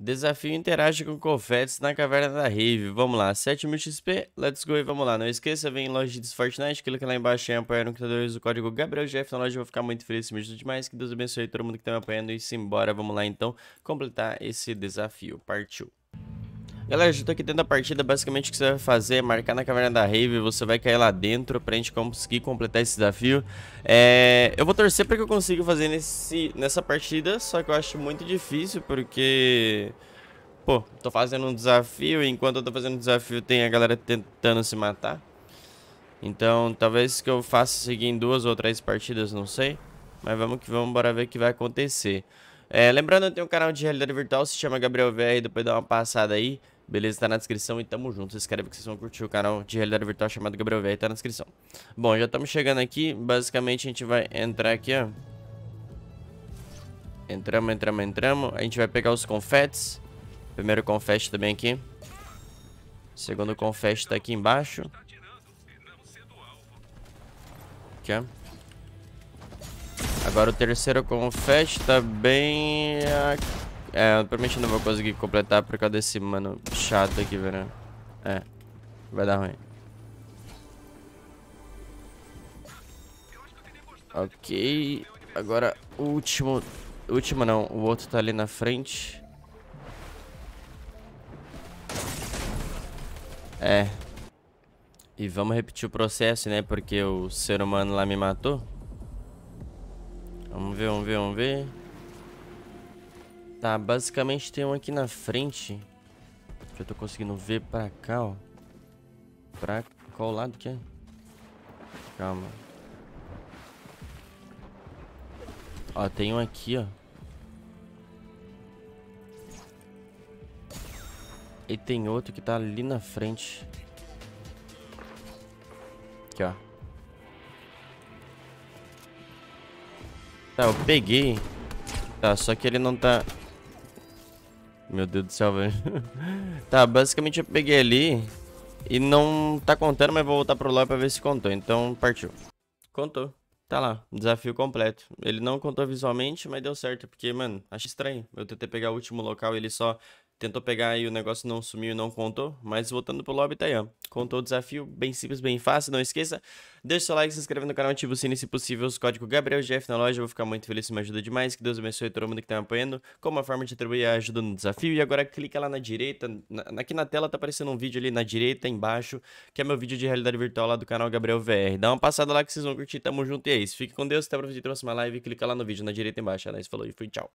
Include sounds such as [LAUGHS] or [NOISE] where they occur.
Desafio interage com confetes na caverna da Rave. Vamos lá, 7000 XP, let's go e vamos lá. Não esqueça, vem em loja de Fortnite, clica lá embaixo em apoiar no criador usa o código GabrielGF na loja. Eu vou ficar muito feliz, me ajuda demais. Que Deus abençoe todo mundo que está me apoiando e simbora. Vamos lá então completar esse desafio. Partiu. Galera, já tô aqui dentro da partida, basicamente o que você vai fazer é marcar na caverna da Rave, você vai cair lá dentro pra gente conseguir completar esse desafio. É... Eu vou torcer pra que eu consiga fazer nesse... nessa partida, só que eu acho muito difícil, porque... Pô, tô fazendo um desafio e enquanto eu tô fazendo um desafio tem a galera tentando se matar. Então, talvez que eu faça seguir em duas ou três partidas, não sei. Mas vamos que vamos, bora ver o que vai acontecer. É, lembrando, eu tenho um canal de realidade virtual, se chama Gabriel VR, depois dá uma passada aí. Beleza, tá na descrição e tamo junto. Se inscreve que vocês vão curtir o canal de realidade virtual chamado Gabriel VR, tá na descrição. Bom, já estamos chegando aqui. Basicamente a gente vai entrar aqui, ó. Entramos, entramos, entramos. A gente vai pegar os confetes. Primeiro confete também aqui. Segundo confete tá aqui embaixo. Aqui, ó. Agora o terceiro confete tá bem aqui. É, eu provavelmente não vou conseguir completar por causa desse mano chato aqui, velho. É, vai dar ruim. Ok, agora o último, último não, o outro tá ali na frente. É. E vamos repetir o processo, né, porque o ser humano lá me matou. Vamos ver, vamos ver, vamos ver. Tá, basicamente tem um aqui na frente. Que eu tô conseguindo ver pra cá, ó. Pra qual lado que é? Calma. Ó, tem um aqui, ó. E tem outro que tá ali na frente. Aqui, ó. Tá, eu peguei. Tá, só que ele não tá... Meu Deus do céu, velho. [LAUGHS] tá, basicamente eu peguei ali e não tá contando, mas vou voltar pro lobby pra ver se contou. Então, partiu. Contou. Tá lá, desafio completo. Ele não contou visualmente, mas deu certo, porque, mano, acho estranho. Eu tentei pegar o último local e ele só tentou pegar e o negócio não sumiu e não contou. Mas voltando pro lobby, tá aí, ó. Contou o desafio, bem simples, bem fácil. Não esqueça, deixa seu like, se inscreve no canal, ativa o sininho se possível. Os código GabrielGF na loja, eu vou ficar muito feliz se me ajuda demais. Que Deus abençoe todo mundo que tá me apoiando. Como uma forma de atribuir a ajuda no desafio. E agora clica lá na direita, na, aqui na tela tá aparecendo um vídeo ali na direita, embaixo, que é meu vídeo de realidade virtual lá do canal Gabriel VR. Dá uma passada lá que vocês vão curtir, tamo junto e é isso. Fique com Deus, até pra próxima live. Clica lá no vídeo na direita embaixo. É nóis, falou e fui, tchau.